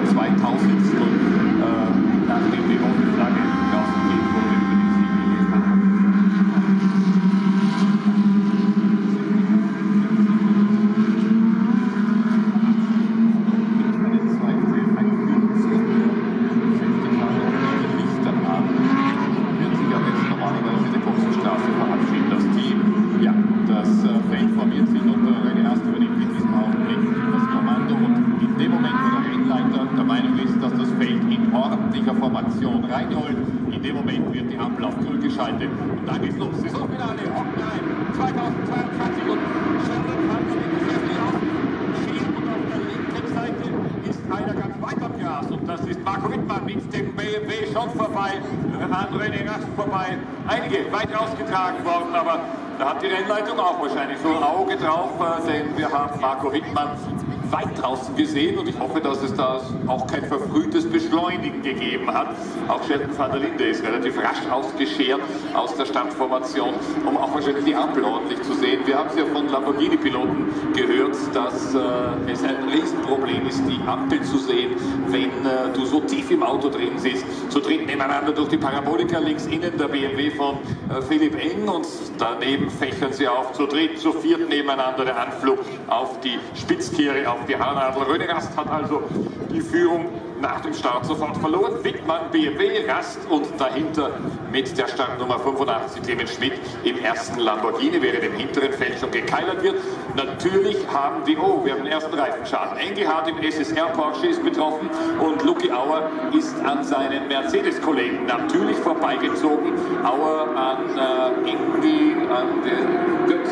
der 2000. Äh, nachdem die rote Flagge rausgegeben wurde für den Sieg in Istanbul. Ja, das äh, Feld formiert sich und äh, René Rast übernimmt in diesem Augenblick das Kommando und wo der Meinung ist, dass das Feld in ordentlicher Formation reinrollt, in dem Moment wird die Ampel auf Null geschaltet. Und dann geht's los. Saisonfinale, Hockenheim 2022 und Sherman Franz sehr viel auf. Schild und auf der linken Seite. Ist einer ganz weit am Gras und das ist Marco Wittmann mit dem BMW schon vorbei, an René Rast vorbei. Einige weit rausgetragen worden, aber da hat die Rennleitung auch wahrscheinlich so ein Auge drauf, äh, denn wir haben Marco Wittmann weit draußen gesehen und ich hoffe, dass es da auch kein verfrühtes Beschleunigen gegeben hat. Auch Sheldon van der Linde ist relativ rasch ausgeschert aus der Standformation, um auch wahrscheinlich die Ampel ordentlich zu sehen. Wir haben es ja von Lamborghini-Piloten gehört, dass äh, es ein Riesenproblem ist, die Ampel zu sehen, wenn äh, du so tief im Auto drin sitzt. Zu dritt nebeneinander durch die Parabolika, links innen der BMW von äh, Philipp Eng und daneben fächern sie auf zu dritt, zu viert nebeneinander der Anflug auf die Spitzkehre, auf die Haarnadel. Röne Rast hat also die Führung nach dem Start sofort verloren. Wittmann, BMW, Rast und dahinter mit der Startnummer 85 Clemens Schmidt im ersten Lamborghini, während im hinteren Feld schon gekeilert wird. Natürlich haben die, oh, wir haben den ersten Reifenschaden. Engelhardt im SSR Porsche ist betroffen und Lucky Auer ist an seinen Mercedes-Kollegen natürlich vorbeigezogen. Auer an äh, Ingi, an den Götz